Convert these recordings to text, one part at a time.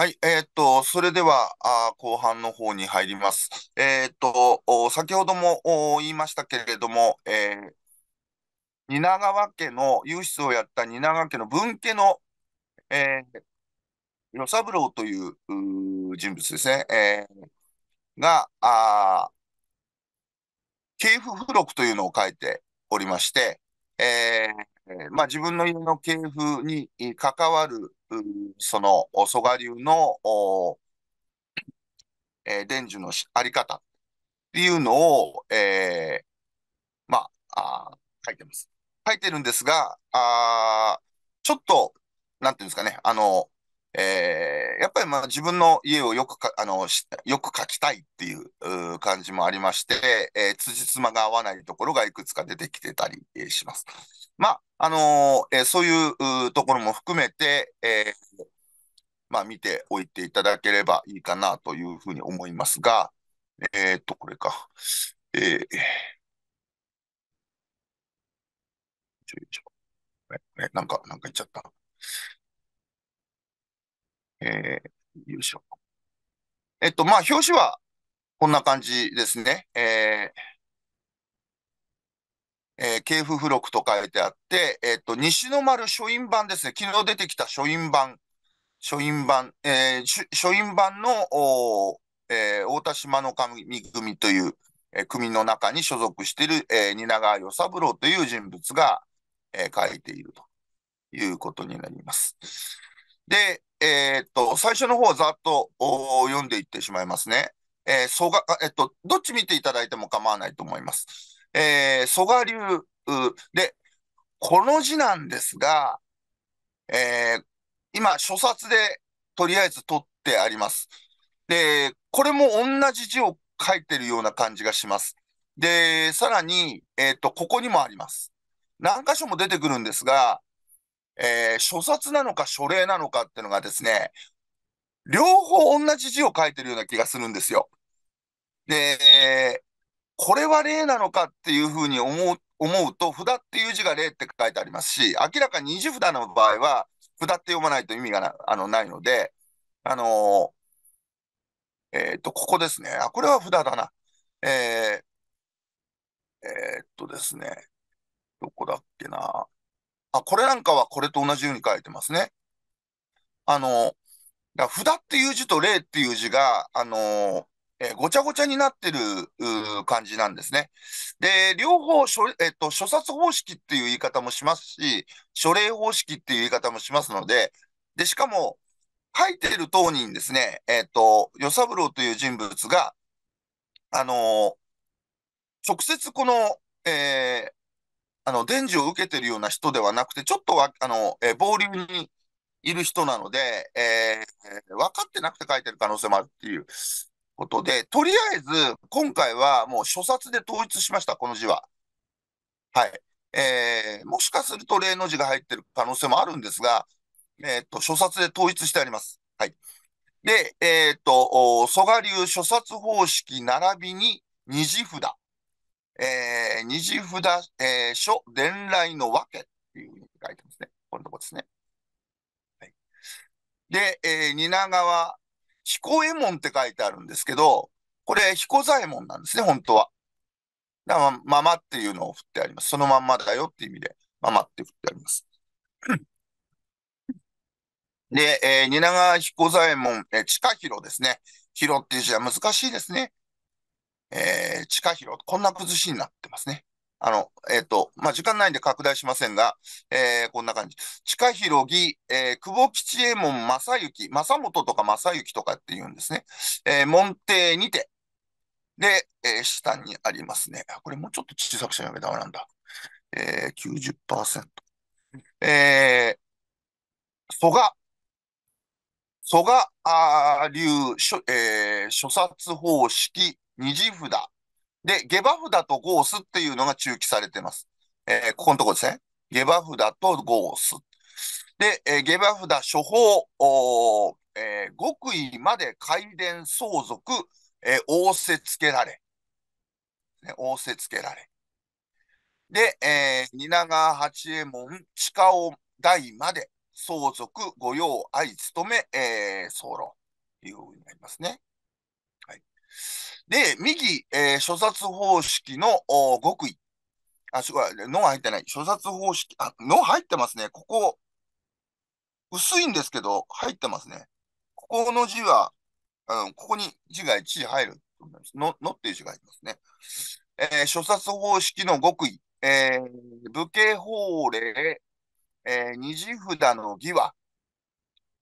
はい、えーっと、それでは、あ、後半の方に入ります。えーっと、先ほども言いましたけれども、えー、蜷川家の、有志をやった蜷川家の分家の、えー、与三郎というう人物ですね、えー、が、あ系譜付録というのを書いておりまして、えー、まあ、自分の家の系譜に関わる、その、蘇我流の、えー、伝授のあり方っていうのを、えー、まあ、あ書いてます。書いてるんですが、あちょっと、なんていうんですかね、あの、えー、やっぱりまあ自分の家をよくか、あの、よく書きたいっていう感じもありまして、えー、辻褄が合わないところがいくつか出てきてたりします。まあ、あのー、えー、そういうところも含めて、えー、まあ見ておいていただければいいかなというふうに思いますが、えっと、これか。えー、ちょいちょ。え、なんか、なんか言っちゃった。えー、よいしょ。えっと、まあ、表紙はこんな感じですね。えー、えー、系譜付録と書いてあって、えっと、西の丸書院版ですね。昨日出てきた書院版。書院版、えー、書院版の、おえー、大田島の神組という、えー、組の中に所属している、えー、蜷川与三郎という人物が、えー、書いているということになります。で、えー、っと、最初の方はざっと読んでいってしまいますね。えー、蘇我、えっと、どっち見ていただいても構わないと思います。えー、蘇我流で、この字なんですが、えー、今、書冊でとりあえず取ってあります。で、これも同じ字を書いてるような感じがします。で、さらに、えっ、ー、と、ここにもあります。何箇所も出てくるんですが、えー、書冊なのか書類なのかっていうのがですね、両方同じ字を書いてるような気がするんですよ。で、これは例なのかっていうふうに思う、思うと、札っていう字が例って書いてありますし、明らかに二次札の場合は、札って読まないと意味がなあのないので、あのー、えっ、と、ここですね。あ、これは札だな。えー、え、っとですね。どこだっけな。あ、これなんかはこれと同じように書いてますね。あの、だ札っていう字と例っていう字が、あのえー、ごちゃごちゃになってる感じなんですね。で、両方書、えっと、書冊方式っていう言い方もしますし、書類方式っていう言い方もしますので、で、しかも、書いてる当人ですね、えっと、与三郎という人物が、あのー、直接この、えー、あの、伝授を受けてるような人ではなくて、ちょっとわ、あの、えー、暴流にいる人なので、えー、分かってなくて書いてる可能性もあるっていうことで、とりあえず、今回はもう書冊で統一しました、この字は。はい。えー、もしかすると例の字が入ってる可能性もあるんですが、えっ、ー、と、書冊で統一してあります。はい。で、えっ、ー、と、蘇我流書冊方式並びに二次札。えー、二次札、えー、書伝来のわけっていうふうに書いてますね。このとこですね。はい、で、えー、蜷川彦右衛門って書いてあるんですけど、これ彦左衛門なんですね、本当は。だから、ママっていうのを振ってあります。そのまんまだよっていう意味で、ママって振ってあります。で、えー、蜷川彦左衛門、えー、近広ですね。広っていう字は難しいですね。えー、近広、こんな崩しになってますね。あの、えっ、ー、と、まあ、時間ないんで拡大しませんが、えー、こんな感じ。近広義、えー、久保吉右衛門正幸、正本とか正幸とかって言うんですね。えー、門弟にて。で、えー、下にありますね。これもうちょっと小さくしなきゃダメなんだ。えー、90%。えー、蘇我、蘇我流書、えー、書札方式二次札で、下馬札とゴースっていうのが中記されてます。えー、ここのところですね。下馬札とゴース。で、えー、下馬札処方、おえー、極意まで改伝相続、えー、仰せつけられ。ね、仰せつけられ。で、えー、蜷川八右衛門、鹿尾大まで相続、御用、愛、務め、えー、候というふうになりますね。で、右、えー、諸殺方式の極意。あ、すごい、の入ってない。諸殺方式、あ、の入ってますね。ここ、薄いんですけど、入ってますね。ここの字は、うん、ここに字が1入る。の、のっていう字が入ってますね。えー、諸殺方式の極意。えー、武家法令、えー、二次札の儀は、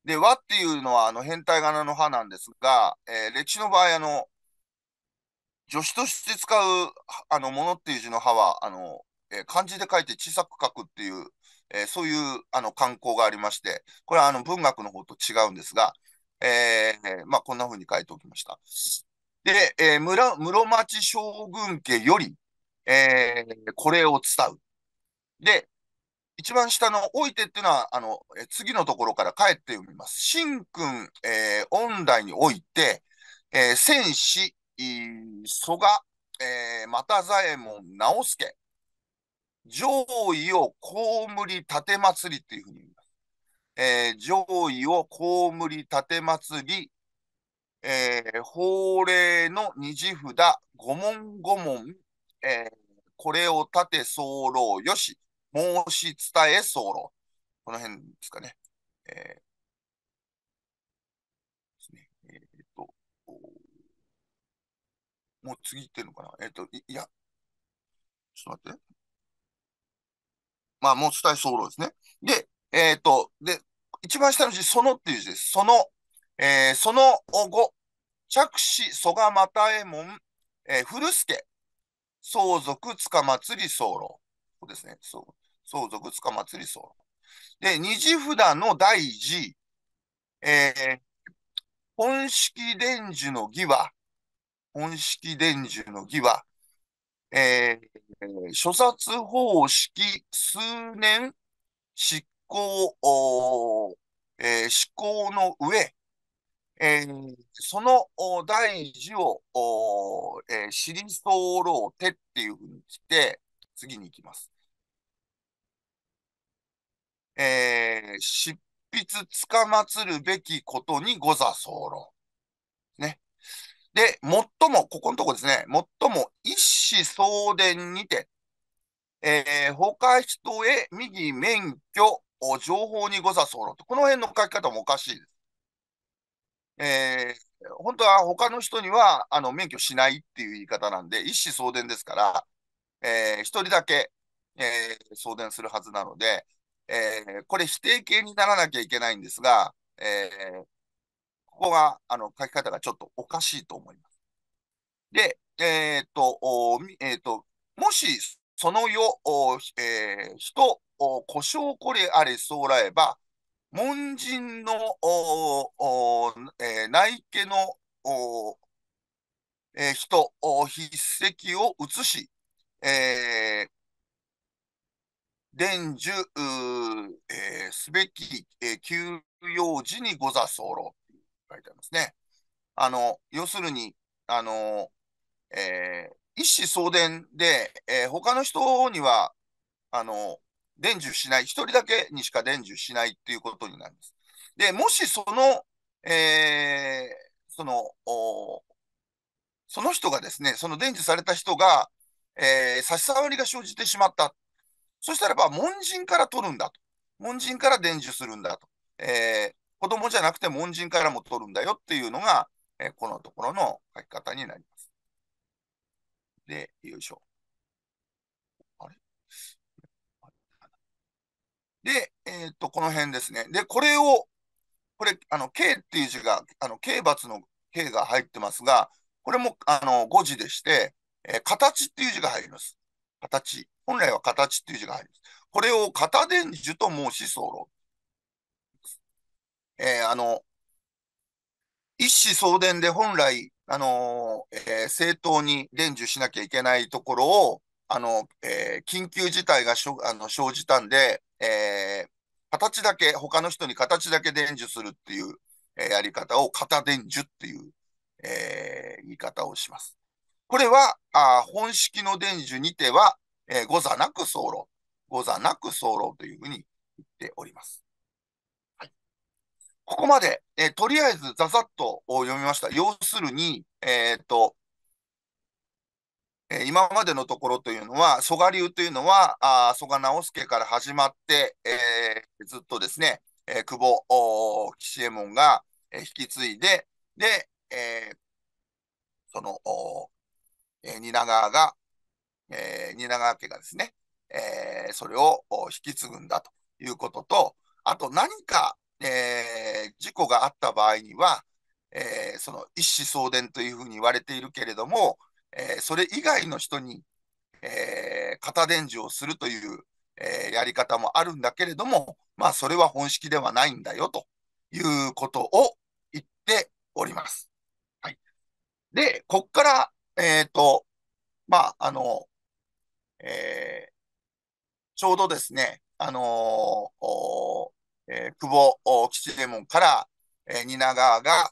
で、和っていうのは、あの、変態仮名の派なんですが、えー、歴史の場合、あの、助詞として使う、あの、ものっていう字の派は、あの、えー、漢字で書いて小さく書くっていう、えー、そういう、あの、観光がありまして、これは、あの、文学の方と違うんですが、えー、まあ、こんな風に書いておきました。で、えー、村、室町将軍家より、えー、これを伝う。で、一番下の置いてっていうのは、あの、え次のところから帰って読みます。神君、えー、音大において、えー、戦士、蘇我、えー、又左衛門直輔、上位を葬り立て祭りっていうふうに言います。えー、上位を葬り立て祭り、えー、法令の二次札、五問五問、えー、これを立て候よし、申し伝え候。この辺ですかね。えー、ですね。えー、っと、もう次行ってるのかな？えー、っと、いや、ちょっと待って。まあ、もう伝え候ですね。で、えー、っと、で、一番下の字、そのっていう字です。その、えー、その後、着手、蘇我又右衛門、えー、古助、相続、つかまつり候。そうですね。そう。相続、つかまつり候。で、二次札の第一、えー、本式伝授の儀は、本式伝授の儀は、えー、諸殺方式数年執行、えー、執行の上、えー、その第一を、えー、知り候てっていうふうに来て、次に行きます。えー、執筆つかまつるべきことにござ候。で、最も、ここのとこですね、最も一子相伝にて、えー、他人へ右免許を、情報にござ候と。この辺の書き方もおかしいです。えー、本当は他の人には、あの、免許しないっていう言い方なんで、一子相伝ですから、えー、一人だけ、えー、送電するはずなので、えー、これ否定形にならなきゃいけないんですが、えー、ここが、あの、書き方がちょっとおかしいと思います。で、えっ、と、えっ、と、もし、その世、えー、人、故障これあれそうらえば、門人の、おおえー、内家の、おえー、人、筆跡を移し、えー、伝授、えー、すべき、えー、休養時にござ候って書いてありますね。あの、要するに、あの、えー、一子相伝で、えー、他の人には、あの、伝授しない、一人だけにしか伝授しないっていうことになります。で、もしその、えー、その、その人がですね、その伝授された人が、えー、差し障りが生じてしまった。そしたらば、門人から取るんだと。門人から伝授するんだと。えー、子供じゃなくて門人からも取るんだよっていうのが、え、このところの書き方になります。で、よいしょ。あれ？で、えっ、と、この辺ですね。で、これを、これ、あの、K っていう字が、あの、刑罰の K が入ってますが、これも、あの、5字でして、えー、形っていう字が入ります。形。本来は形っていう字が入ります。これを型伝授と申し候。えー、あの、一子相伝で本来、あの、えー、正当に伝授しなきゃいけないところを、あの、えー、緊急事態がしょあの生じたんで、えー、形だけ、他の人に形だけ伝授するっていう、えー、やり方を型伝授っていう、えー、言い方をします。これは、あ本式の伝授にては、えー、ござなく候。ござなく候というふうに言っております。ここまで、えー、とりあえずざざっと読みました。要するに、えっ、と、え今までのところというのは、蘇我流というのは、あ蘇我直輔から始まって、えー、ずっとですね、えー、久保岸右衛門が、えー、引き継いで、で、えー、その、おえー、蜷川が、えー、蜷川家がですね、えー、それを引き継ぐんだということと、あと何か、えー、事故があった場合には、えー、その一子相伝というふうに言われているけれども、えー、それ以外の人に、えー、型伝授をするという、えー、やり方もあるんだけれども、まあ、それは本式ではないんだよということを言っております。はい。で、こっから、えっ、と、まあ、あの、えちょうどですね、あのえ久保吉右衛門から、え蜷川が、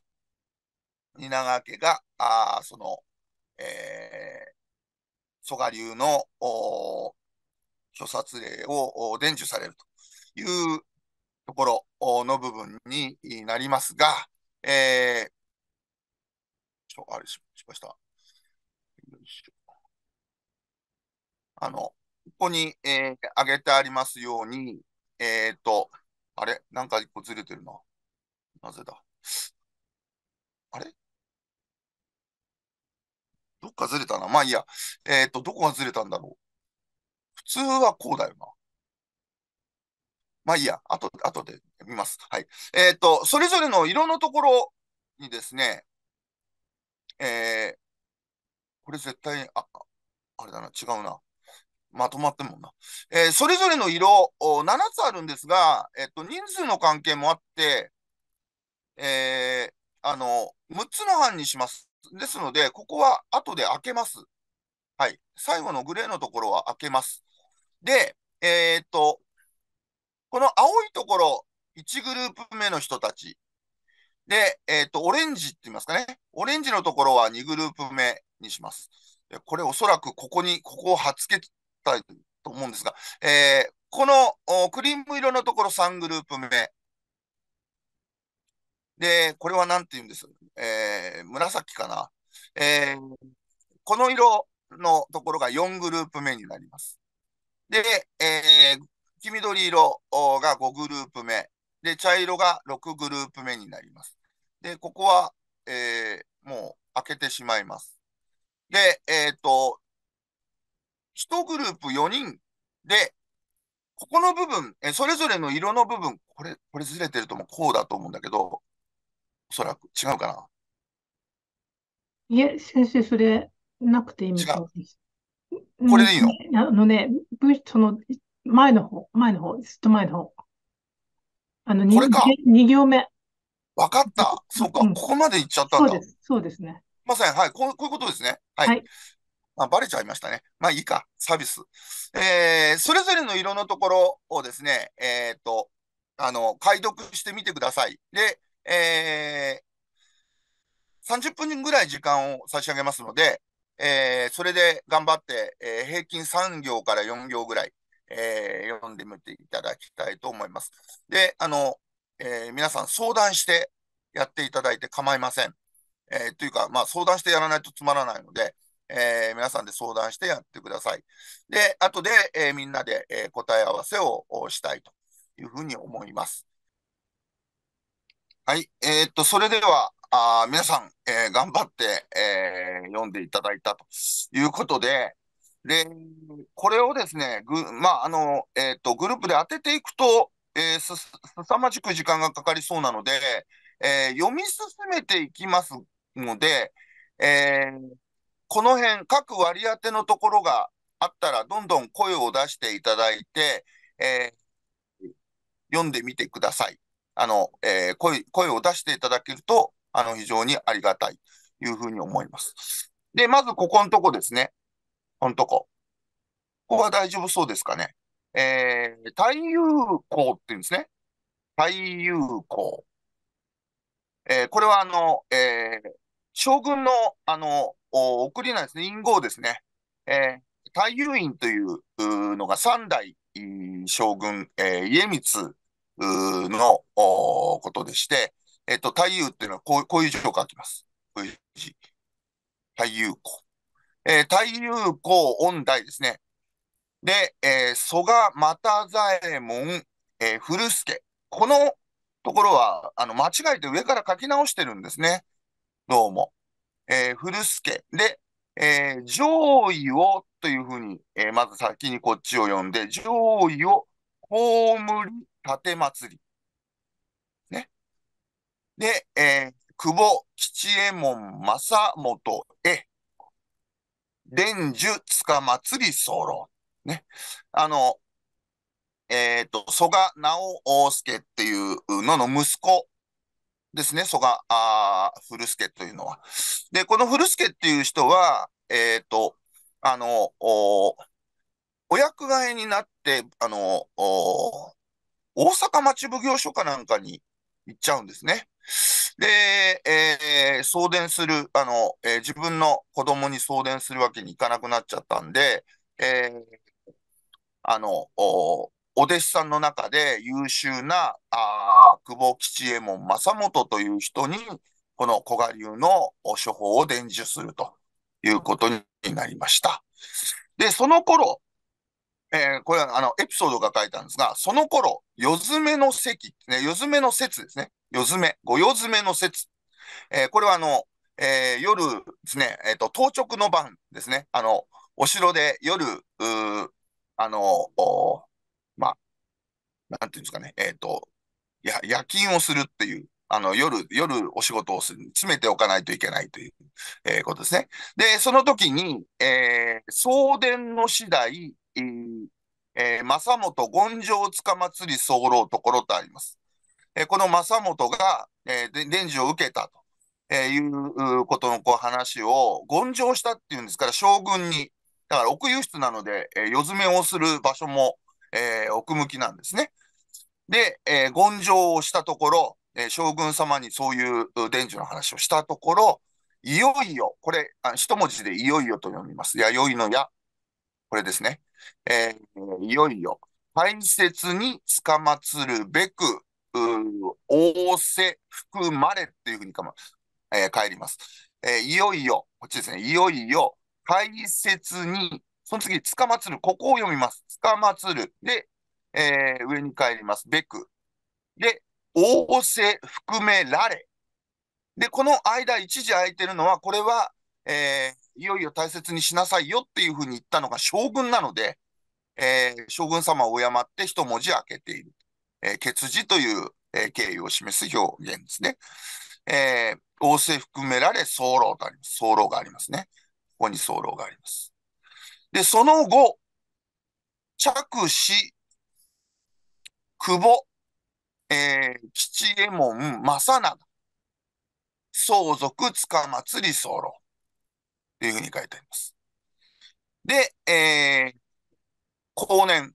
蜷川家が、あその、えー、蘇我流の諸殺令を伝授されるというところの部分になりますが、えー、ちょ、あれしました。あの、ここに、えー、挙げてありますように、えっ、ー、と、あれ？なんか一個ずれてるな。なぜだ？あれ？どっかずれたな。まあいいや。えっ、ー、と、どこがずれたんだろう。普通はこうだよな。まあいいや。あと、あとで見ます。はい。えっ、ー、と、それぞれの色のところにですね、えー、これ絶対、あ、あれだな、違うな。まとまってもんな。えー、それぞれの色、7つあるんですが、えっ、と、人数の関係もあって、えー、あの、6つの班にします。ですので、ここは後で開けます。はい。最後のグレーのところは開けます。で、えー、っと、この青いところ、1グループ目の人たち。で、えー、っと、オレンジって言いますかね。オレンジのところは2グループ目にします。これおそらくここに、ここを貼っつけたいと思うんですが、えー、このクリーム色のところ3グループ目。で、これは何て言うんです？えー、紫かな？えー、この色のところが4グループ目になります。で、えー、黄緑色が5グループ目。で、茶色が6グループ目になります。で、ここは、えー、もう開けてしまいます。で、えっ、ー、と、1グループ4人で、ここの部分、えそれぞれの色の部分、これ、これずれてるともこうだと思うんだけど、おそらく。違うかな？いえ、先生、それなくていいみたいです。これでいいの？あのね、その前の方、前の方、ずっと前の方。あの、これか。2行目。わかった。そうか、うん、ここまで行っちゃったんだ。そうです。そうですね。まさに、はい。こうこういうことですね。はい。はい、あ、バレちゃいましたね。まあいいか。サービス。えー、それぞれの色のところをですね、えっ、ー、と、あの、解読してみてください。で、えー、30分ぐらい時間を差し上げますので、えー、それで頑張って、えー、平均3行から4行ぐらい、えー、読んでみていただきたいと思います。で、あの、えー、皆さん相談してやっていただいて構いません。えー、というか、まあ、相談してやらないとつまらないので、えー、皆さんで相談してやってください。で、後で、えー、みんなで、えー、答え合わせをしたいというふうに思います。はい。えー、っと、それでは、あ皆さん、えー、頑張って、えー、読んでいただいたということで、で、これをですね、ぐまあ、あの、えっ、と、グループで当てていくと、えー、す、すさまじく時間がかかりそうなので、えー、読み進めていきますので、えー、この辺、各割り当てのところがあったら、どんどん声を出していただいて、えー、読んでみてください。あの、えー、声、声を出していただけると、あの、非常にありがたいというふうに思います。で、まずここのとこですね。このとこ。ここは大丈夫そうですかね。えー、太陽光って言うんですね。太陽光。えー、これはあの、えー、将軍の、あの、送りなんですね。隠号ですね。えー、太陽院というのが三代将軍、えー、家光のことでして、えっと、太夫っていうのはこうこういう字を書きます。こういう字。太夫公。えー、太夫公恩大ですね。で、えー、蘇我又左衛門、えー、古助。このところは、あの、間違えて上から書き直してるんですね。どうも。えー、古助。で、えー、上位をというふうに、えー、まず先にこっちを読んで、上位を葬り、立祭り。ね。で、えー、久保吉右衛門正元へ、伝授塚祭り候。ね。あの、えっ、ー、と、蘇我直介っていうのの息子ですね、蘇我あ古助というのは。で、この古助っていう人は、えっ、ー、と、あの、お、お役替えになって、あの、大阪町奉行所かなんかに行っちゃうんですね。で、えー、送電する、あの、えー、自分の子供に送電するわけにいかなくなっちゃったんで、えー、あの、お弟子さんの中で優秀な、あ久保吉右衛門正元という人に、この古賀流の処方を伝授するということになりました。で、その頃、えー、これはあのエピソードが書いたんですが、その頃、夜詰めの席、ね、夜詰めの説ですね。夜詰め、ご夜詰めの説。えー、これはあの、えー、夜ですね、えっ、と、当直の晩ですね。あの、お城で夜、あの、なんていうんですかね、えっ、ー、と、や、夜勤をするっていう、あの、夜、夜お仕事をする、詰めておかないといけないという、えー、ことですね。で、その時に、えー、送電の次第、えー、えー、正本権上塚祭り候ところとあります。えー、この正本が、えー、伝授を受けたと、えー、いうことのこう話を、権上したっていうんですから、将軍に、だから奥輸出なので、えー、夜詰めをする場所も、えー、奥向きなんですね。で、えー、権上をしたところ、えー、将軍様にそういう伝授の話をしたところ、いよいよ、これ、あ一文字でいよいよと読みます。やよいのや。これですね。えー、いよいよ、大切につかまつるべく、仰せ含まれっていうふうにかま、えー、帰ります。えー、いよいよ、こっちですね。いよいよ、大切にその次、つかまつる。ここを読みます。つかまつる。で、えー、上に帰ります。べく。で、仰せ含められ。で、この間、一時空いてるのは、これは、えー、いよいよ大切にしなさいよっていうふうに言ったのが将軍なので、えー、将軍様を敬って一文字開けている。えー、血字という、えー、敬意を示す表現ですね。えー、仰せ含められ、早漏とあります。早漏がありますね。ここに早漏があります。で、その後、着手、久保、えー、吉右衛門、正長、相続、つかまつり候。というふうに書いてあります。で、えー、後年、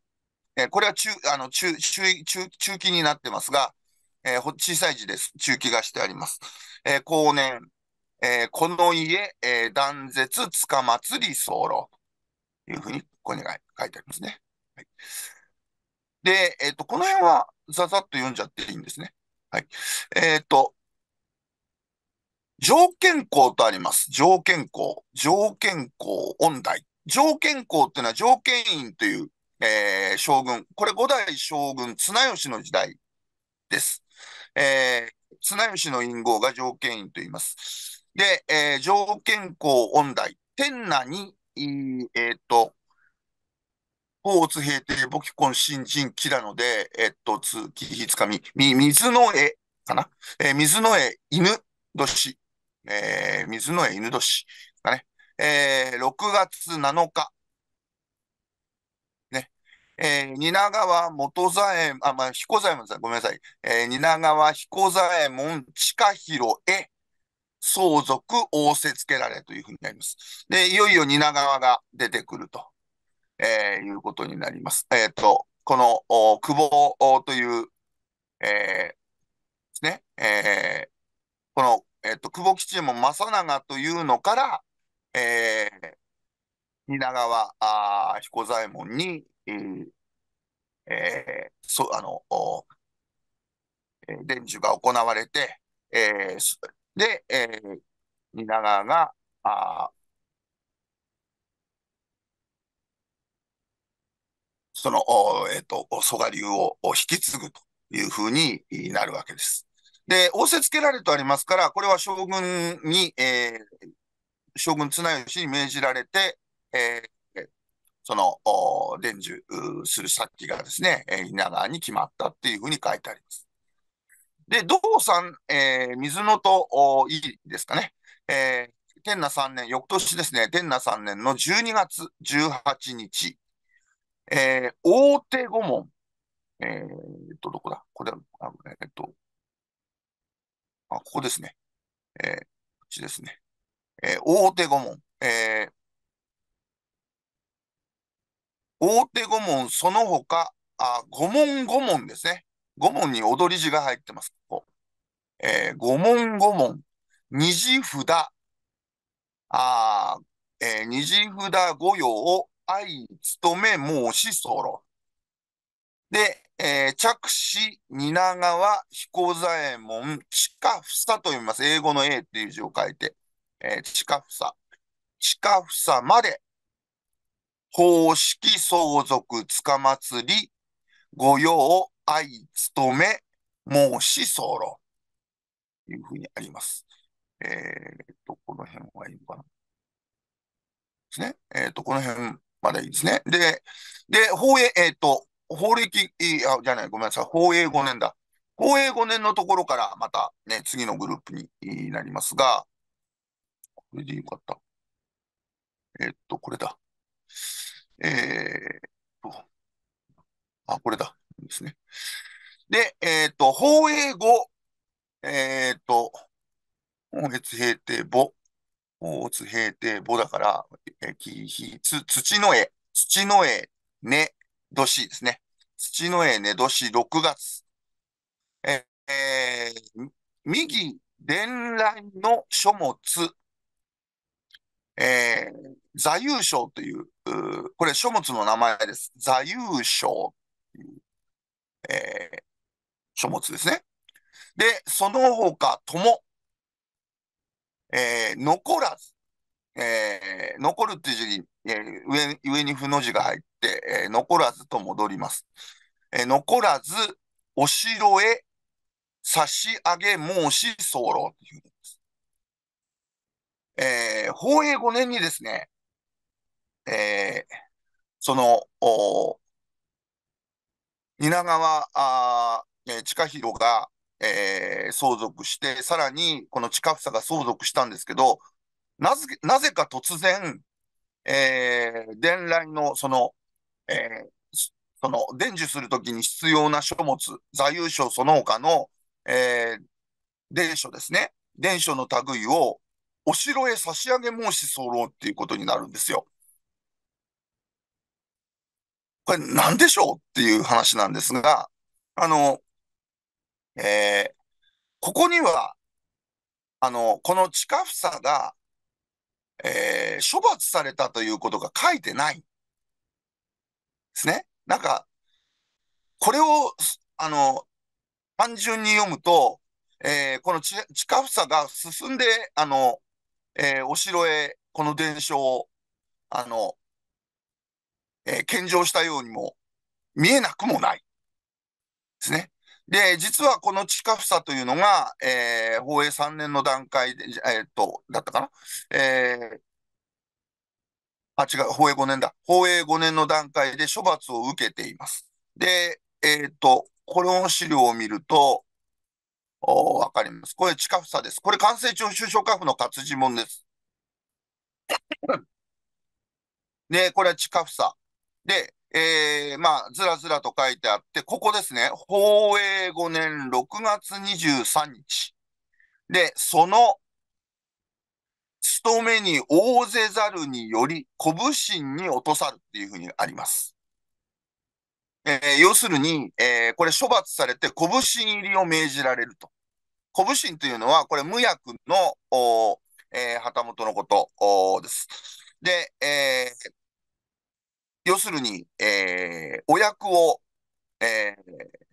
えー、これは中、あの、中、中、中、中期になってますが、えー、小さい字です。中期がしてあります。えー、後年、えー、この家、えー、断絶、つかまつり候。いうふうに、ここに書いてありますね。はい、で、えっ、ー、と、この辺はざざっと読んじゃっていいんですね。はい。えっ、ー、と、条件項とあります。条件項。条件項音大。条件項っていうのは条件院という、えー、将軍。これ五代将軍、綱吉の時代です。えー、綱吉の隠号が条件院と言います。で、えー、条件項音大。天那にえっ、ー、と、法津平定簿記婚新人期なので、えっ、と、つ、き、ひつかみ、み、水の絵かな？えー、水の絵犬年。えー、水の絵犬年。かね？えー、6月7日。ね。えー、蜷川元左衛門、あ、まあ、彦左衛門さん、ごめんなさい。えー、蜷川彦左衛門近広へ、相続仰せつけられというふうになります。で、いよいよ蜷川が出てくると、えー、いうことになります。えっ、ー、と、この、久保という、えー、ですね、えー、この、えっ、ー、と、久保吉右衛門正長というのから、えー、蜷川あ彦左衛門に、えー、えー、そ、あの、ー伝授が行われて、えーで、えー、蜷川が、あその、えっと、蘇我流を引き継ぐというふうになるわけです。で、仰せつけられてありますから、これは将軍に、えー将軍綱吉に命じられて、えーその、伝授する先がですね、稲川に決まったっていうふうに書いてあります。で、道三、えー水のとおいいですかね。えー天那3年、翌年ですね、天那3年の12月18日、えー大手御門、えーっと、どこだ？これ、あえっと、あ、ここですね。えーこっちですね。えー大手御門、えー大手御門、その他、あ、御門御門ですね。御門に踊り字が入ってます。ここえー御門御門、虹札、あ、えー虹札御用を相務め申し候。で、えー着手、蜷川、彦左衛門、地下房と読みます。英語の A っていう字を書いて、えー、地下房。地下房まで、公式相続つかまつり、御用相務め申し候。というふうにあります。えーっと、この辺はいいのかな。ですね。えーっと、この辺までいいですね。で、で、法営、えーっと、法暦、あ、じゃない、ごめんなさい。法営5年だ。法営5年のところからまたね、次のグループになりますが、これでよかった。えーっと、これだ。えーっと、あ、これだ。ですね。で、えーっと、法営後、えーっと、法月平定母、法月平定母だから、え、きひつ、土の絵、土の絵、ね、年ですね。土の絵、ね、年6月。ええー右、伝来の書物、えー座右賞という、うこれ書物の名前です。座右賞という、えー書物ですね。で、その他、とも、えー残らず、えー残るっていう字に、えー上、上に負の字が入って、えー残らずと戻ります。えー残らず、お城へ差し上げ申し候というふうに言います。えー、宝永5年にですね、えーその、お蜷川、あえー近広が、えー相続して、さらにこの近房が相続したんですけど、なぜ、なぜか突然、えー伝来のその、えーその伝授するときに必要な書物、座右書その他の、えー伝書ですね。伝書の類をお城へ差し上げ申し候っていうことになるんですよ。これ何でしょうっていう話なんですが、あの、えーここには、あの、この近房が、えー処罰されたということが書いてない。ですね。なんか、これを、あの、単純に読むと、えーこのち近房が進んで、あの、えーお城へこの伝承を、あの、えー献上したようにも見えなくもない。ですね。で、実はこの近房というのが、えー、宝永3年の段階で、えーっと、だったかな？えーあ、違う、宝永5年だ。宝永5年の段階で処罰を受けています。で、えっと、この資料を見ると、おわかります。これ、近房です。これ、関西庁首相家府の活字文です。で、これは近房。で、えー、まあ、ずらずらと書いてあって、ここですね。宝永5年6月23日。で、その、務めに応ぜざるにより、拳に落とさるっていうふうにあります。えー要するに、えーこれ処罰されて拳入りを命じられると。拳というのは、これ無役の、おえー旗本のことです。で、えー要するに、えーお役を、えー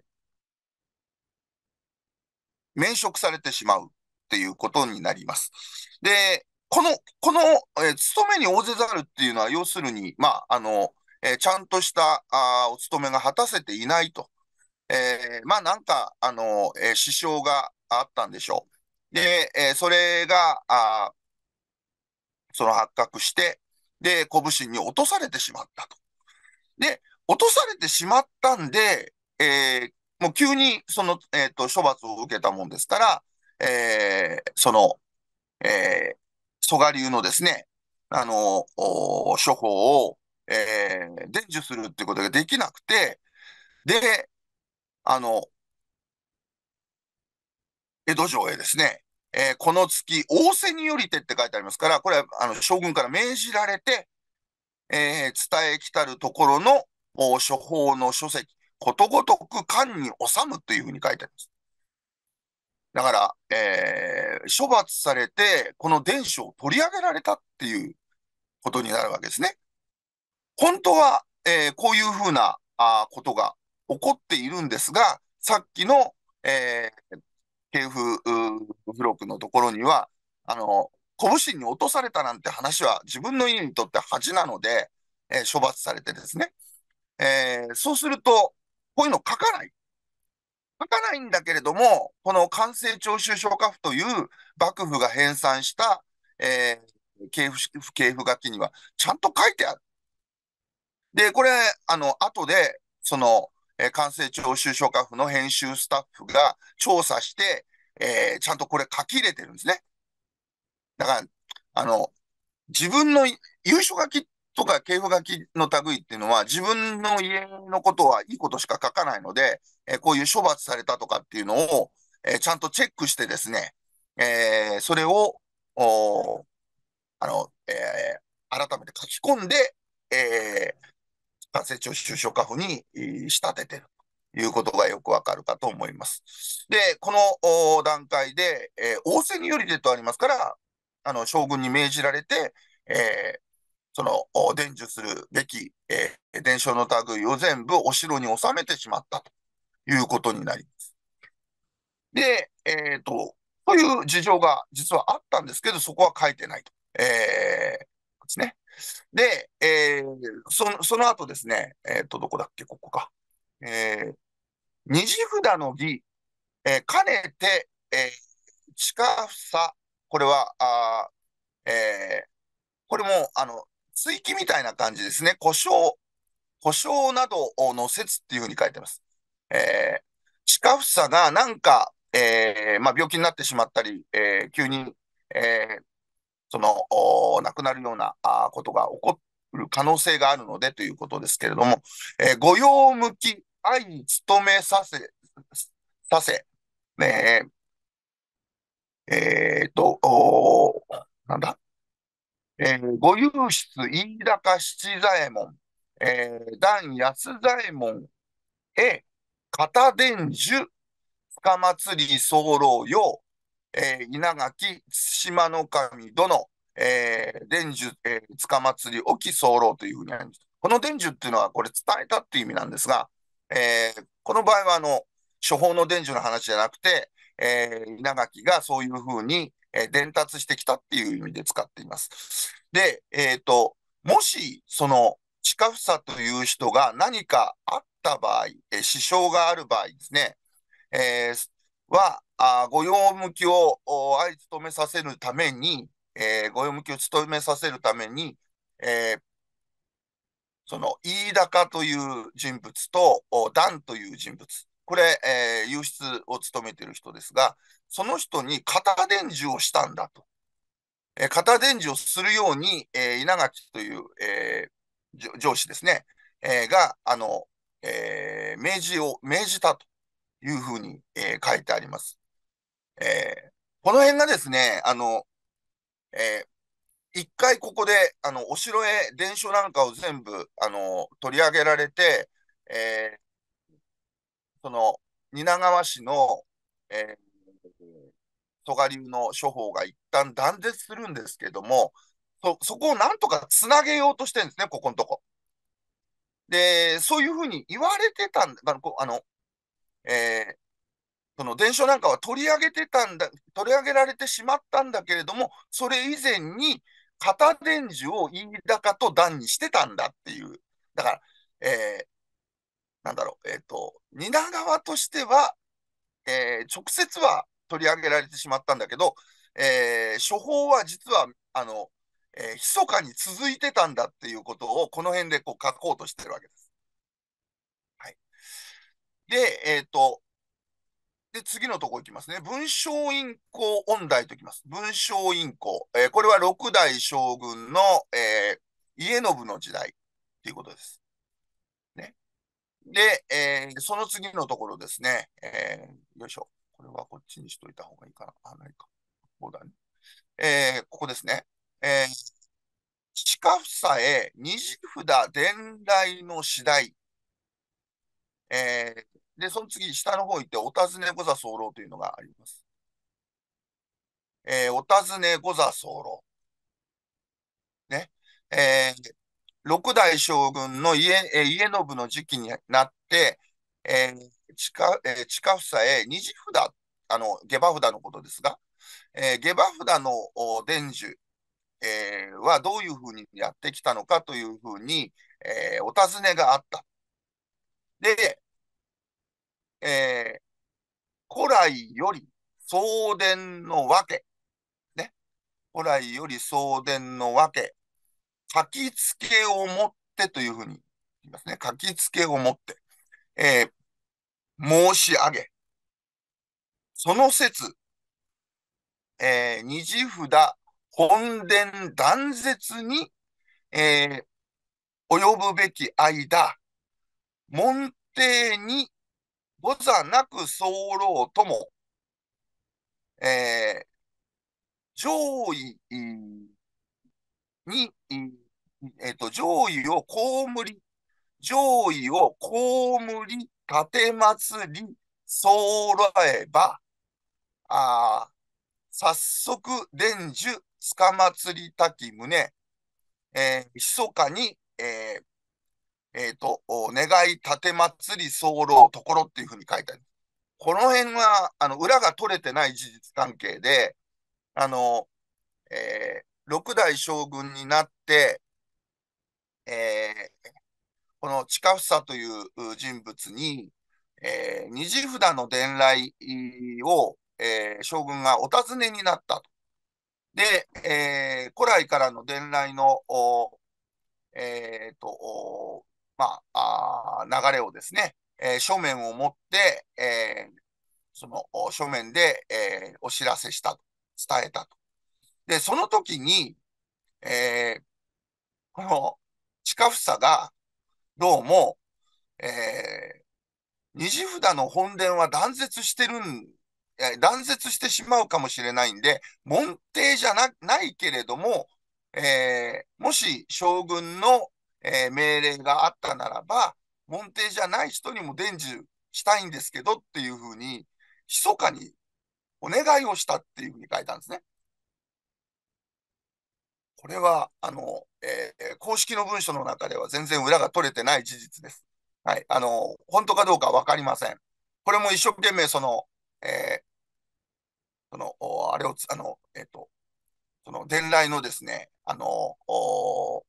免職されてしまうっていうことになります。で、この、この、えー、勤めに応ぜざるっていうのは、要するに、まあ、あの、えー、ちゃんとしたあお勤めが果たせていないと。えー、まあ、なんか、あの、えー、支障があったんでしょう。で、えー、それが、あその発覚して、で、拳に落とされてしまったと。で、落とされてしまったんで、えー、もう急にその、えっ、ー、と、処罰を受けたもんですから、えー、その、えー、蘇我流のですね、あの、処方を、えー、伝授するってことができなくて、で、あの、江戸城へですね、えー、この月、仰せによりてって書いてありますから、これはあの将軍から命じられて、えー、伝えきたるところの処方の書籍、ことごとく官に収むというふうに書いてあります。だから、えー、処罰されて、この伝書を取り上げられたっていうことになるわけですね。本当は、えー、こういうふうなあことが起こっているんですが、さっきの、えー、系譜付録のところには、あの、拳に落とされたなんて話は自分の家にとって恥なので、えー、処罰されてですね。えー、そうすると、こういうの書かない。書かないんだけれども、この完成徴収書家譜という幕府が編纂した、えー、系譜、系譜書きにはちゃんと書いてある。で、これ、あの、後で、その、えー、完成徴収書家譜の編集スタッフが調査して、えー、ちゃんとこれ書き入れてるんですね。だから、あの、自分の優書書きとか系譜書きの類っていうのは自分の家のことはいいことしか書かないので、えー、こういう処罰されたとかっていうのを、えー、ちゃんとチェックしてですね、えー、それを、おあの、えー、改めて書き込んで、えー、完成徴収書家譜に仕立ててるということがよくわかるかと思います。で、この段階で、えー、仰せによりでとありますから、あの、将軍に命じられて、えー、その、伝授するべき、えー、伝承の類を全部お城に収めてしまったということになります。で、えっ、ー、と、という事情が実はあったんですけど、そこは書いてないと。えー、ですね。で、えー、その、その後ですね、えっ、ー、と、どこだっけ、ここか。えー、二次札の儀、えー、兼ねて、えー、近房これは、あえー、これも、あの、追記みたいな感じですね。故障、故障などの説っていうふうに書いてます。えー、近房がなんか、えー、まあ、病気になってしまったり、えー、急に、えー、その、亡くなるようなあことが起こる可能性があるのでということですけれども、えー、御用向き愛に努めさせ、させ、ねえー、えっと、なんだ、えー、御右室飯高七左衛門、えー、段安左衛門へ、片伝授、深祭り候よ、えー、稲垣島の神殿、えー、伝授、えー、塚祭り沖候というふうにあります。この伝授っていうのは、これ伝えたっていう意味なんですが、えー、この場合は、あの、処方の伝授の話じゃなくて、えー、稲垣がそういうふうに、えー、伝達してきたっていう意味で使っています。で、えっ、ー、と、もし、その、近房という人が何かあった場合、えー、支障がある場合ですね、えー、は、あ御用向きを相務めさせるために、えー、御用向きを務めさせるために、えー、その、飯高という人物と、段という人物。これ、えー、輸出を務めている人ですが、その人に型伝授をしたんだと。えー、型伝授をするように、えー、稲垣という、えー、上司ですね、えー、が、あの、えー、明示を、命じたというふうに、えー、書いてあります。えー、この辺がですね、あの、えー、一回ここで、あの、お城へ伝書なんかを全部、あの、取り上げられて、えー、その、蜷川市の、えー、戸賀流の処方が一旦断絶するんですけども、そ、そこをなんとかつなげようとしてるんですね、ここのとこ。で、そういうふうに言われてたんだ、あの、えその伝書なんかは取り上げてたんだ、取り上げられてしまったんだけれども、それ以前に型伝授を飯高と段にしてたんだっていう。だから、えー、なんだろう、えっ、ー、と、蜷川としては、えー、直接は取り上げられてしまったんだけど、えー、処方は実は、あの、えー、密かに続いてたんだっていうことを、この辺でこう書こうとしてるわけです。はい。で、えっ、ー、と、で、次のとこいきますね。文章院公音大ときます。文章院公。えー、これは六代将軍の、えー、家信の時代っていうことです。で、えー、その次のところですね。えー、よいしょ。これはこっちにしといた方がいいかな。あ、ないか。こうだね。えー、ここですね。えー、近房へ二次札伝来の次第。えー、で、その次、下の方行って、お尋ねご座候というのがあります。えー、お尋ねご座候。ね。えー、六代将軍の家、え、家信の時期になって、えー、近、えー、近房へ二次札、あの、下馬札のことですが、えー、下馬札の伝授、えー、はどういうふうにやってきたのかというふうに、えー、お尋ねがあった。で、えー、古来より送電のわけ、ね。古来より送電のわけ、書き付けをもってというふうに言いますね。書き付けをもって、えー、申し上げ、その説、えー、二次札、本殿断絶に、えー、及ぶべき間、門弟にござなく候。とも、えー、上位に、えっ、ー、と、上位を被り、上位を被り、立て祭り、揃えば、ああ早速、伝授、つか祭りたき旨、えー、密かに、えー、えっ、ー、と、願い立て祭り候ところっていうふうに書いてある。この辺は、あの、裏が取れてない事実関係で、あの、えー、六代将軍になって、えー、この近房という人物に、えー、二次札の伝来を、えー、将軍がお尋ねになったと。で、えー、古来からの伝来の、え、ー、と、ま、あ流れをですね、えー、書面を持って、えー、その書面で、えー、お知らせしたと、伝えたと。で、その時に、えー、この近房が、どうも、えー、二次札の本殿は断絶してるん、断絶してしまうかもしれないんで、門弟じゃなないけれども、えー、もし将軍のえー、命令があったならば、門弟じゃない人にも伝授したいんですけどっていうふうに、密かにお願いをしたっていうふうに書いたんですね。これは、あの、えー、公式の文書の中では全然裏が取れてない事実です。はい。あの、本当かどうかわかりません。これも一生懸命その、えー、その、あれを、あの、えっ、ー、と、その伝来のですね、あの、そ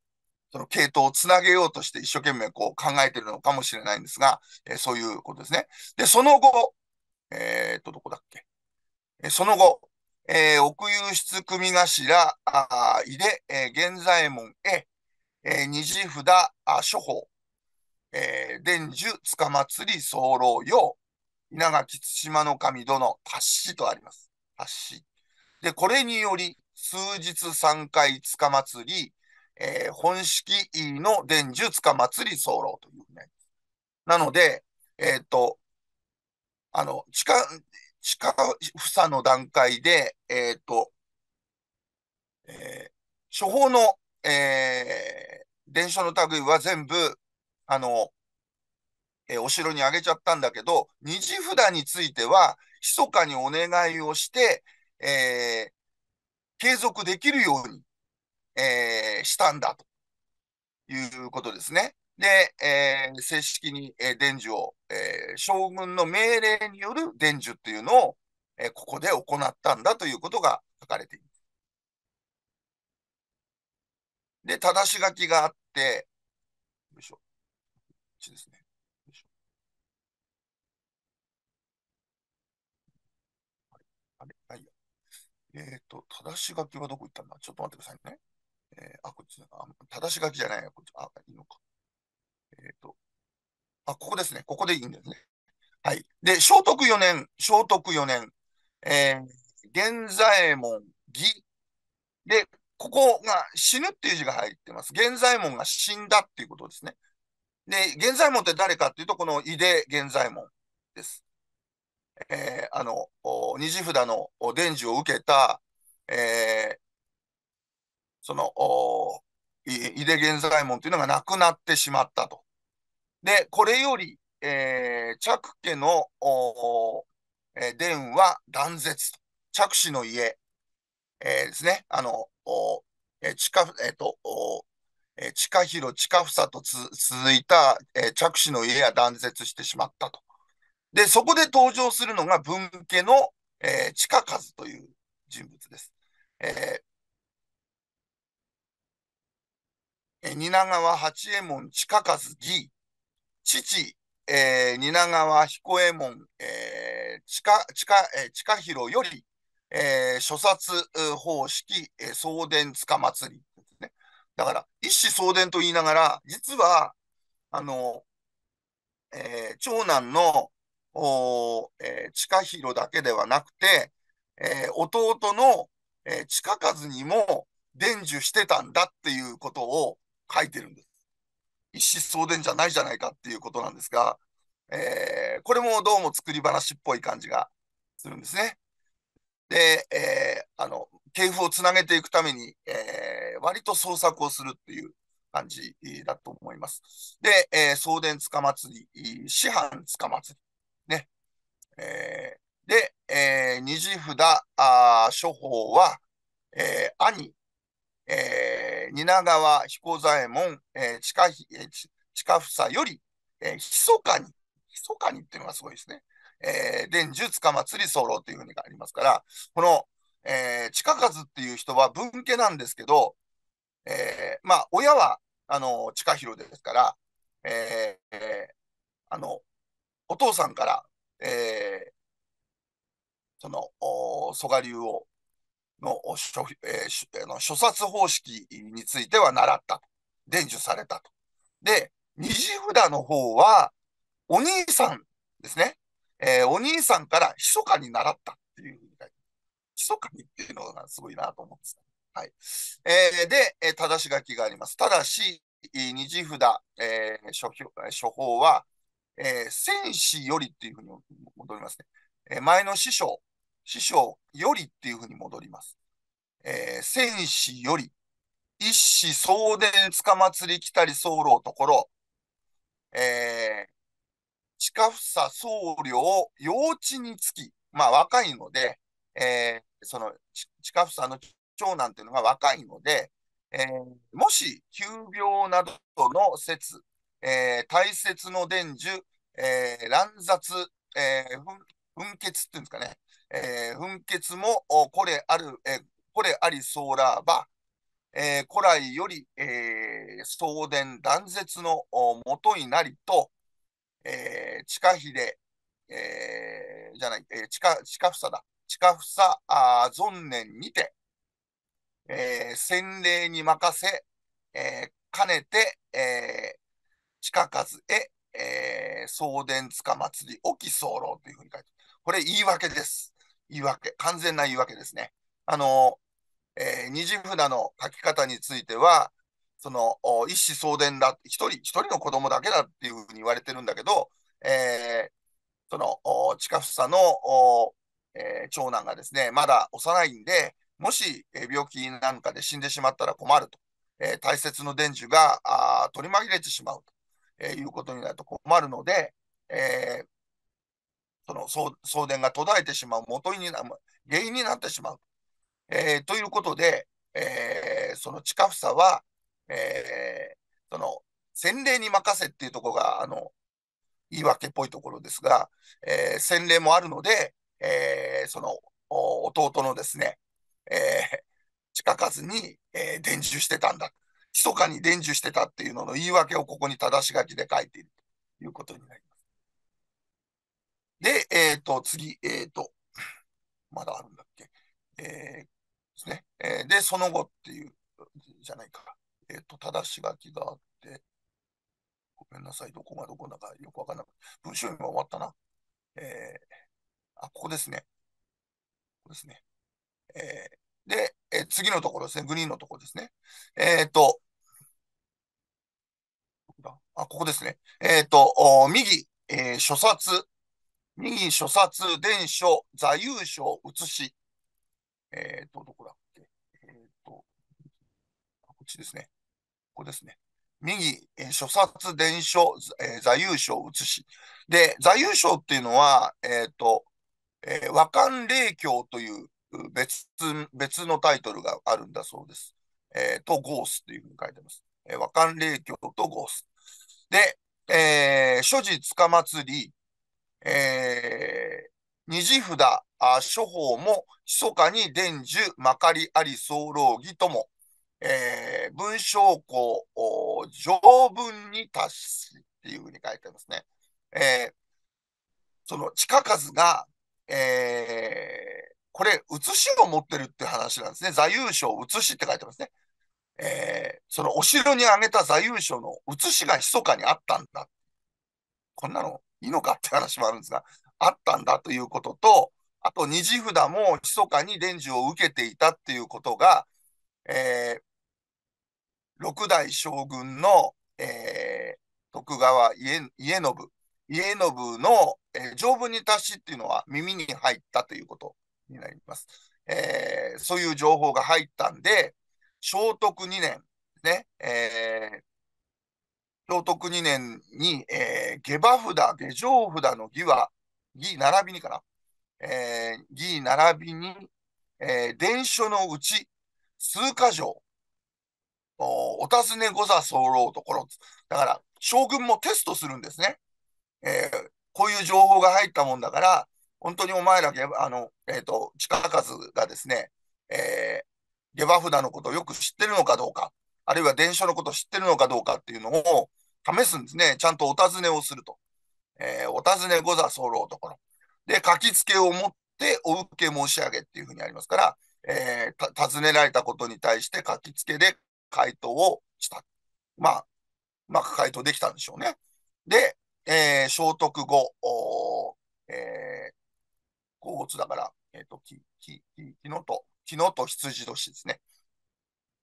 の系統をつなげようとして一生懸命こう考えてるのかもしれないんですが、えー、そういうことですね。で、その後、えー、っと、どこだっけ？えー、その後、えー、奥遊出組頭、あ入れ、えー、現在門へ、えー、二次札、あ処方、えー、伝授、塚祭り、候用、稲垣対馬の神殿、達しとあります。達し。で、これにより、数日三回塚祭り、えー、本式の伝授塚祭り候というね。なので、えっ、ー、と、あの、地地下房の段階で、えっ、ー、と、えー、処方の、えー、伝書の類は全部、あの、えー、お城にあげちゃったんだけど、二次札については、密かにお願いをして、えー、継続できるようにえー、したんだということですね。で、えー、正式に、えー、伝授を、えー、将軍の命令による伝授っていうのを、えー、ここで行ったんだということが書かれています。で、正し書きがあって、よいしょ。こっちですね。よいしょ。あれ、あいや。えっ、ー、と、正し書きはどこ行ったんだ？ちょっと待ってくださいね。えー、あ、こっちあ、正し書きじゃないや、こっち。あ、いいのか。えっ、ー、と、あ、ここですね。ここでいいんですね。はい。で、聖徳4年、聖徳4年、えー、現在門、義。で、ここが死ぬっていう字が入ってます。現在門が死んだっていうことですね。で、現在門って誰かっていうと、この井出現在門です。えー、あの、虹札の伝授を受けた、えー、その、井出現在門というのがなくなってしまったと。で、これより、えー、着家の、えー、伝は断絶と。着手の家、えー、ですね。あの、えー、地下、えっ、ー、と、えー、地下広、地下房と続いた、えー、着手の家が断絶してしまったと。で、そこで登場するのが文家の、えー、地下和という人物です。えー、蜷川八右衛門地下和義、父、えー、蜷川彦右衛門、えー、地下、地下、えー、地下広より、えー、諸殺方式、えー、送電塚祭り。だから、一子送電と言いながら、実は、あの、えー、長男の、おえー、近広だけではなくて、えー、弟の、えー、近和にも伝授してたんだっていうことを書いてるんです。一子相伝じゃないじゃないかっていうことなんですが、えー、これもどうも作り話っぽい感じがするんですね。で、えー、あの、系譜をつなげていくために、えー、割と創作をするっていう感じだと思います。で、えー、送電塚祭り、師範塚祭り、ね。えー、で、えー、虹札あ処方は、えー、兄、えー、蜷川彦左衛門、えー、近、近房より、えー、密かに、密かにっていうのがすごいですね。えー、伝授塚祭り候というふうにありますから、この、えー、近和っていう人は文家なんですけど、えー、まあ、親は、あの、近広ですから、えー、あの、お父さんから、えー、その、蘇我流を、の諸,、えー、の諸殺方式については習ったと。伝授されたと。で、二次札の方は、お兄さんですね。えー、お兄さんから密かに習ったっていうふうに書いて密かにっていうのがすごいなと思うんです。はい。えー、で、えー、正し書きがあります。ただし、二次札、えー、書書法は、えー、戦士よりっていうふうに戻りますね。えー、前の師匠、師匠よりっていうふうに戻ります。えー、戦士より、一子送電つか祭り来たり候ところ、えー、近房僧侶を幼稚につき、まあ若いので、えー、その近房の長男というのが若いので、えー、もし急病などの説、えー、大切の伝授、えー、乱雑、えー、噴血っていうんですかね、えー、噴血もこれある、えー、これありそうらば、えー、古来より、えー、送電断絶のもとになりと、えー、地下比で、えー、じゃない、えー、地下、地下房だ。地下房、あ存念にて、えー、洗礼に任せ、えー、兼ねて、えー、地下数へ、えー、送電塚祭り沖候というふうに書いてこれ言い訳です。言い訳。完全な言い訳ですね。あの、えー、二次札の書き方については、その、一子相伝だ、一人、一人の子供だけだっていうふうに言われてるんだけど、えー、その、近房の、えー、長男がですね、まだ幼いんで、もし、えー、病気なんかで死んでしまったら困ると。えー、大切の伝授があ取り紛れてしまうと、えー、いうことになると困るので、えー、その送送電が途絶えてしまう元にな原因になってしまう。えー、ということで、えー、その近房は、えー、その洗礼に任せっていうところが、あの、言い訳っぽいところですが、えー、洗礼もあるので、えー、その、弟のですね、えー、近かずに、えー、伝授してたんだ。密かに伝授してたっていうのの言い訳をここに正し書きで書いているということになります。で、えっ、ー、と、次、えっ、ー、と、まだあるんだっけ？えー、ですね。えー、で、その後っていう、じゃないか。えっ、ー、と、正し書きがあって、ごめんなさい。どこがどこだかよくわかんない。文章今終わったな。えー、あ、ここですね。ここですね。えー、で、えー、次のところですね。グリーンのところですね。えっ、ー、と、あ、ここですね。えっ、ー、と、右、えー、諸殺、右諸殺、伝書、座右書、写し。えっ、ー、と、どこだっけ？えっ、と、こっちですね。ここですね。右、えー、諸殺、伝書、えー、座右書、写し。で、座右書っていうのは、えっ、と、えー、和漢霊教という別、別のタイトルがあるんだそうです。えー、と、ゴースというふうに書いてます。えー、和漢霊教とゴース。で、えー、諸事つかまつり、えー、二次札、あ処方も密かに伝授、まかりあり候義とも、えー、文章庫、条文に達しっていうふうに書いてますね。えー、その地下数が、えー、これ、写しを持ってるって話なんですね。座右書、写しって書いてますね。えー、そのお城にあげた座右書の写しが密かにあったんだ。こんなのいいのかって話もあるんですが、あったんだということと、あと二次札も密かに伝授を受けていたっていうことが、えー、六代将軍の、えー、徳川家家信、家信の、えー、条文に達しっていうのは耳に入ったということになります。えー、そういう情報が入ったんで、聖徳2年、ね、えー、聖徳2年に、えー、下馬札、下上札の儀は、儀並びにかな、えー、儀並びに、えー、伝書のうち、数箇条、おお尋ねござ候ところ。だから、将軍もテストするんですね。えー、こういう情報が入ったもんだから、本当にお前ら、あの、えっ、ー、と、近数がですね、えー、下馬札のことをよく知ってるのかどうか、あるいは伝書のことを知ってるのかどうかっていうのを試すんですね。ちゃんとお尋ねをすると。えー、お尋ねござ候ところ。で、書き付けを持ってお受け申し上げっていうふうにありますから、えー、尋ねられたことに対して書き付けで回答をした。まあ、うまく回答できたんでしょうね。で、えー、聖徳後、えー、甲乙だから、えっ、ー、と、き、き、き、のと、きのと羊年ですね。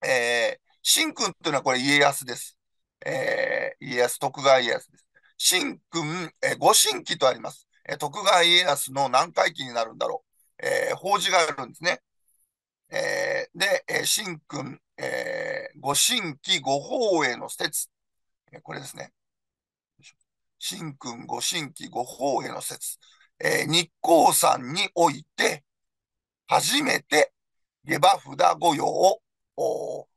えー、神君というのはこれ家康です。えー、家康、徳川家康です。神君、えー、ご神期とあります。えー、徳川家康の何回忌になるんだろう。えー、法事があるんですね。えー、で、えー、神君、えー、ご神期ご法への説。えー、これですね。神君ご神期ご法への説。えー、日光山において、初めて下馬札御用を、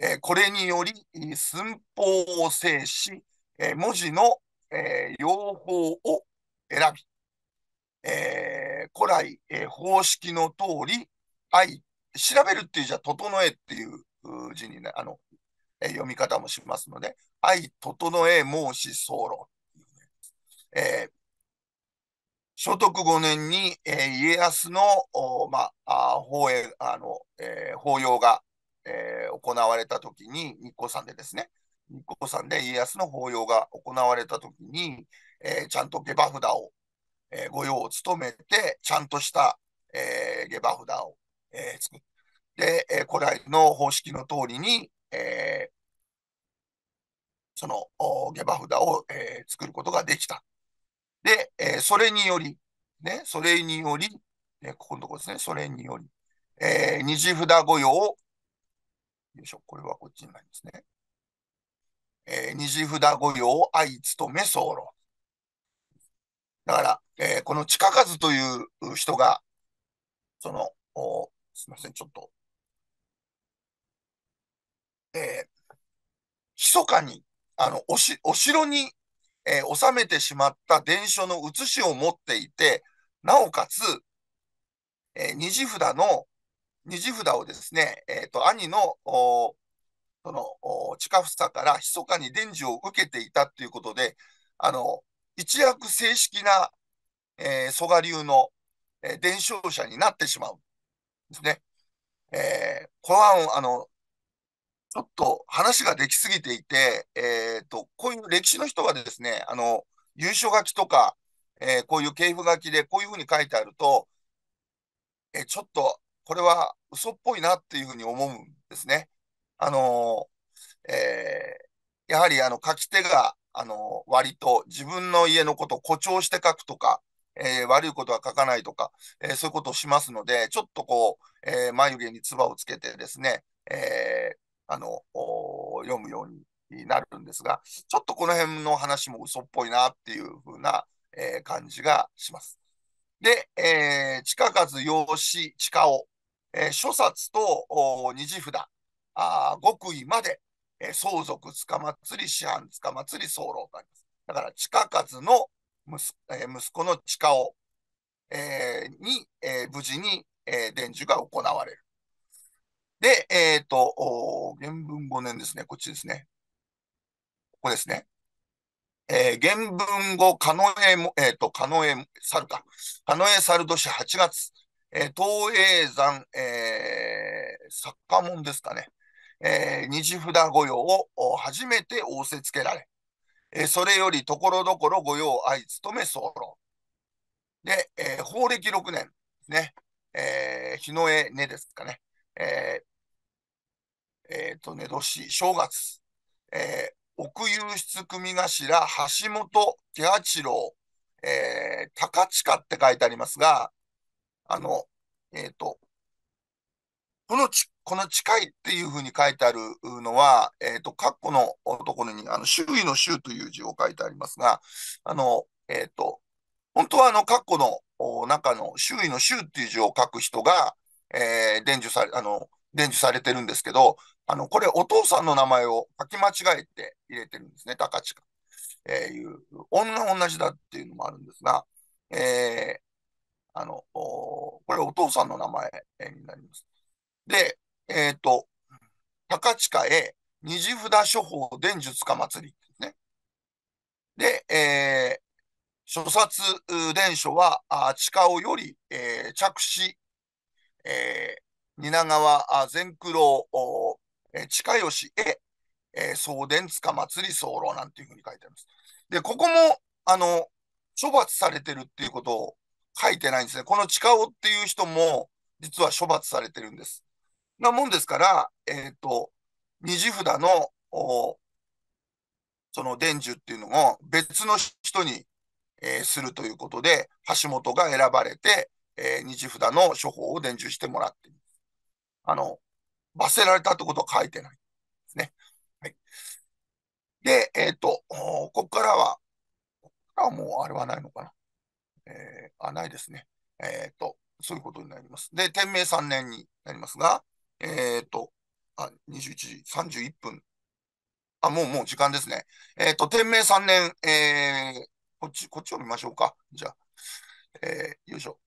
えー、これにより寸法を制し、えー、文字の、えー、用法を選び、えー、古来、えー、方式の通り、愛、調べるっていうじゃ、整えっていう字にね、あの、えー、読み方もしますので、愛、整え、申し、候。えー、聖徳5年に、えー、家康の、まあ、法営、あの、えー、法要が、えー、行われたときに、日光山でですね、日光山で家康の法要が行われたときに、えー、ちゃんと下馬札を、えー、御用を務めて、ちゃんとした、えー、下馬札を、えー、作って、えー、古来の方式の通りに、えー、その下馬札を、えー、作ることができた。で、えー、それにより、ね、それにより、ね、ここのところですね、それにより、えー、二次札御用を、よいしょ、これはこっちになりますね。えー、二次札御用、愛務め候。だから、えー、この地下数という人が、その、おすみません、ちょっと、えー、密かにあの、おし、お城に、えー収めてしまった伝書の写しを持っていて、なおかつ、えー二次札の、二次札をですね、えっと、兄の、その、お近房から密かに伝授を受けていたということで、あの、一躍正式な、えー蘇我流の、えー伝承者になってしまうんですね。えーこれは、あの、ちょっと話ができすぎていて、えっと、こういう歴史の人はですね、あの、優書書きとか、えーこういう系譜書きでこういうふうに書いてあると、えーちょっと、これは嘘っぽいなっていうふうに思うんですね。あのーえーやはりあの書き手が、あの割と自分の家のことを誇張して書くとか、えー悪いことは書かないとか、えーそういうことをしますので、ちょっとこう、えー眉毛に唾をつけてですね、えあの、読むようになるんですが、ちょっとこの辺の話も嘘っぽいなっていうふうな、え感じがします。で、えー、地下数、用紙、地下、えー諸札とお二次札、あ極意まで、えー相続、捕まつり、師範、捕まつり、候とあります。だから、地下数の息,、えー息子の地下を、えーに、えー無事に、えー伝授が行われる。で、えっ、と、原文5年ですね。こっちですね。ここですね。えー原文語、カノエも、えっ、と、カノエ猿か。カノエ猿年8月、え東映山、えー、作家門ですかね。えー、二次札御用を初めて仰せつけられ、えーそれよりところどころ御用相務め候。で、えー法暦6年ね。えー日の絵根ですかね。えーえーと、ね、年、正月、えー奥輸出組頭、橋本手八郎、えー高近って書いてありますが、あの、えっ、と、このち、この近いっていうふうに書いてあるのは、えっ、と、括弧のところに、あの、周囲の周という字を書いてありますが、あの、えっ、と、本当はあの、括弧の中の周囲の周っていう字を書く人が、えー伝授され、あの、伝授されてるんですけど、あの、これお父さんの名前を書き間違えて入れてるんですね、高近。えーいう、女同じだっていうのもあるんですが、えーあの、これお父さんの名前になります。で、えっ、と、高近へ二次札処方伝術か祭りですね。で、えー諸札伝書は、あ地下をより、えー着手、えー、蜷川善九郎、えー近吉へ、えー送伝つか祭り候なんていうふうに書いてあります。で、ここも、あの、処罰されてるっていうことを書いてないんですね。この近尾っていう人も、実は処罰されてるんです。なもんですから、えっ、と、二次札の、その伝授っていうのを別の人に、えーするということで、橋本が選ばれて、えー二次札の処方を伝授してもらっています。あの、罰せられたってことは書いてないですね。はい。で、えっ、と、ここからは、ここからはもうあれはないのかな。えーあ、ないですね。えっ、と、そういうことになります。で、天明3年になりますが、えっ、と、あ、21時31分。あ、もう、もう時間ですね。えっ、と、天明3年、えーこっち、こっちを見ましょうか。じゃあ、えーよいしょ。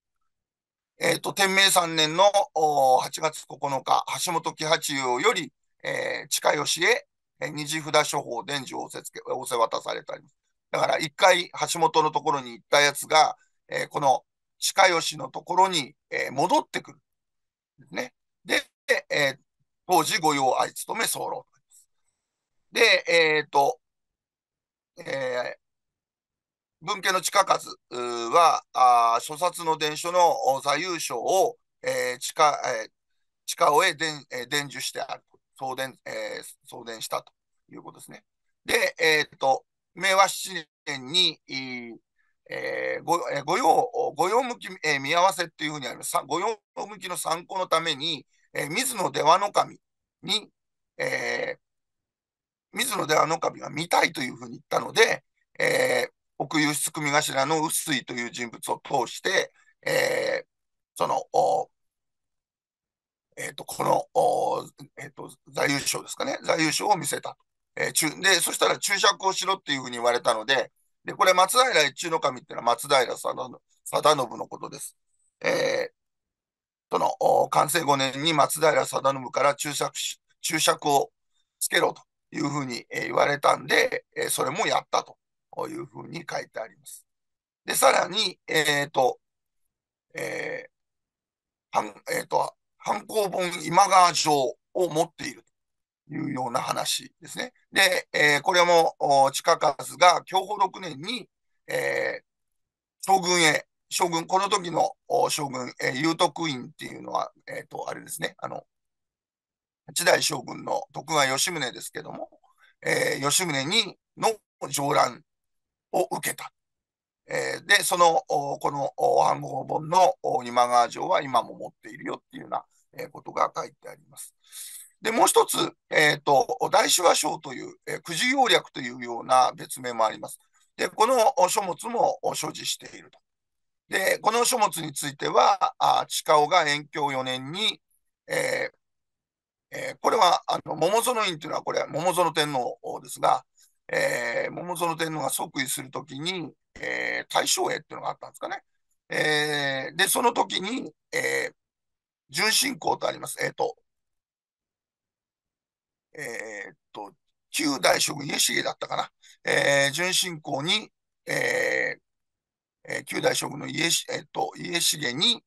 えっ、と、天明3年のお8月9日、橋本喜八郎より、えー近吉へ、えー二次札処方伝授をおせつけ、おせ渡されてあり。だから、一回橋本のところに行ったやつが、えーこの近吉のところに、えー戻ってくる。でね。で、えー当時御用愛務め候。で、えっ、と、えー文家の地下数は、あ諸札の伝書の座優勝を、えー、地下、えー地下をへ伝,、えー伝授してある。送伝、えー送伝したということですね。で、えっ、と、明和7年に、いーえー、ご、えー御用、御用向き、えー見合わせっていうふうにあります。御用向きの参考のために、えー水野出羽の神に、えー水野出羽の神が見たいというふうに言ったので、えー奥輸出組頭の臼井という人物を通して、えーその、えっ、と、この、おえっ、と、座優賞ですかね。座優賞を見せたえー、で、そしたら注釈をしろっていうふうに言われたので、で、これ松平越中の神っていうのは松平定信のことです。えー、その、完成5年に松平定信から注釈し注釈をつけろというふうに言われたんで、それもやったというふうに書いてあります。で、さらに、えっ、ー、と、えー、はん、えっ、ー、と、犯行本今川城を持っているいうような話ですね。で、えー、これも、近数が享保6年に、えー、将軍へ、将軍、この時の将軍、えー、祐徳院っていうのは、えっ、ー、と、あれですね、あの、八代将軍の徳川吉宗ですけども、えー、吉宗にの上覧を受けた。えー、で、その、この暗号本の今川城は今も持っているよっていうようなことが書いてあります。で、もう一つ、えっ、ー、と、大手話章という、えー、九十要略というような別名もあります。で、この書物も所持していると。で、この書物については、あ近尾が延享4年に、えーえー、これは、あの、桃園院というのは、これは桃園天皇ですが、えー、桃園天皇が即位するときに、えー、大正営っていうのがあったんですかね。えー、で、その時に、えー、純信仰とあります。えっ、ー、と、えっ、ー、と、旧大将軍家重だったかな。えー、純信仰に、えー、えー、旧大将軍の家,、えーと、家重に、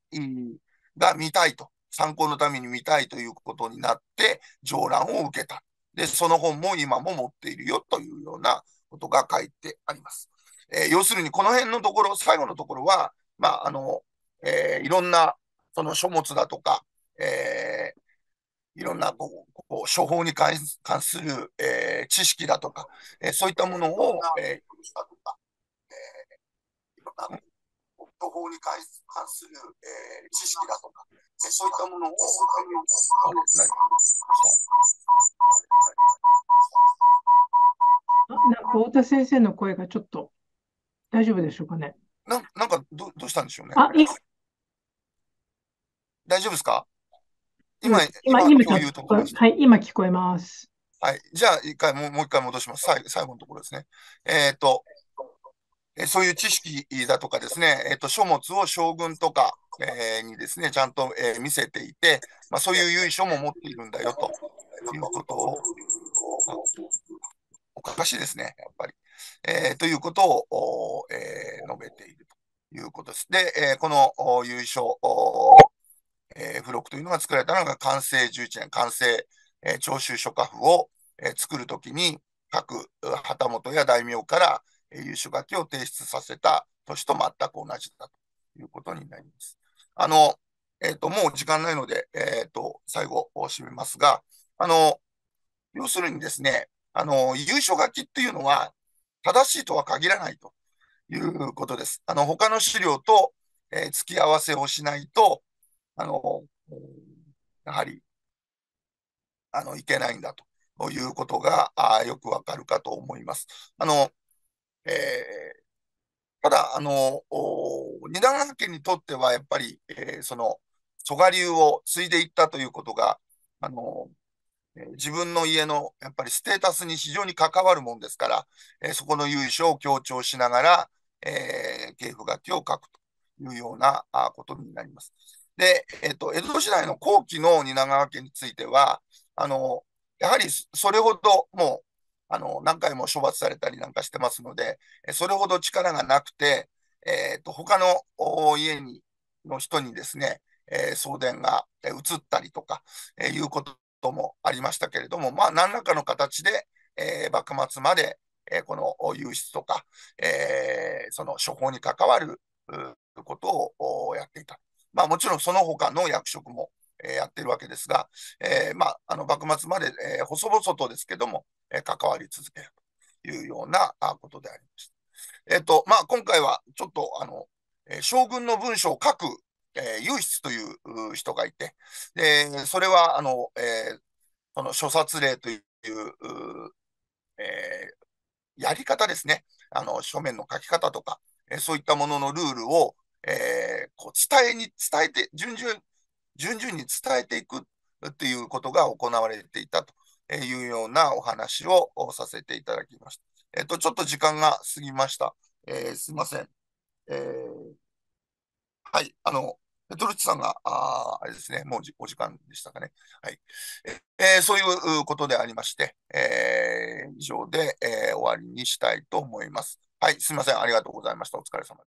が見たいと、参考のために見たいということになって、上覧を受けた。で、その本も今も持っているよというようなことが書いてあります。えー、要するに、この辺のところ、最後のところは、まあ、あの、えー、いろんな、その書物だとか、えー、いろんなこうこう処方に関する、えー、知識だとか、えー、そういったものを、えー、いろんな処方に関する、えー、知識だとか、えー、そういったものを、あなんか太田先生の声がちょっと大丈夫でしょうかね？ななんかど、どうしたんでしょうね？あ、い大丈夫ですか？今、今、今共有ところはい、今聞こえます。はい。じゃあ、一回もう、もう一回戻します。最最後のところですね。えっ、ー、と、えそういう知識だとかですね、えっ、ー、と、書物を将軍とか、えー、にですね、ちゃんと、えー、見せていて、まあ、そういう由緒も持っているんだよということを、おかしいですね、やっぱり。えー、ということを、えー、述べているということです。で、えー、この優勝、えー、付録というのが作られたのが完成11年、完成、えー、徴収書家譜を、えー、作るときに、各旗本や大名から、えー、優秀書きを提出させた年と全く同じだということになります。あの、えっ、ー、と、もう時間ないので、えっ、ー、と、最後を、締めますが、あの、要するにですね、あの、優勝書きっていうのは、正しいとは限らないということです。あの、他の資料と、えー、付き合わせをしないと、あの、やはり、あの、いけないんだということが、あよくわかるかと思います。あの、えー、ただ、あの、二段関係にとっては、やっぱり、えー、その、蘇我流を継いでいったということが、あの、自分の家のやっぱりステータスに非常に関わるもんですから、えー、そこの由緒を強調しながら、えー、系譜書きを書くというようなことになります。で、えっ、と、江戸時代の後期の蜷川家については、あの、やはりそれほどもう、あの、何回も処罰されたりなんかしてますので、それほど力がなくて、えっ、ー、と、他の家に、の人にですね、えー、送電が移ったりとか、えー、いうこともありましたけれども、まあ、何らかの形で、えー、幕末まで、え、この輸出とか、え、その処方に関わることをやっていた。まあ、もちろんその他の役職も、えー、やってるわけですが、えー、まあ、あの幕末まで、えー、細々とですけども、え、関わり続けるというようなことでありました。えっ、と、まあ、今回はちょっと、あの、え将軍の文書を書くえー、有筆という人がいて、で、それは、あの、えー、その諸殺令という、え、やり方ですね。あの、書面の書き方とか、え、そういったもののルールを、えー、こう伝えに、伝えて、順々、順々に伝えていくっていうことが行われていたというようなお話をさせていただきました。えっと、ちょっと時間が過ぎました。えーすいません。えーはい、あの、ペトルッチさんが、ああれですね、もうお時間でしたかね。はい。えー、そういうことでありまして、えー、以上で、えー、終わりにしたいと思います。はい、すみません。ありがとうございました。お疲れ様です。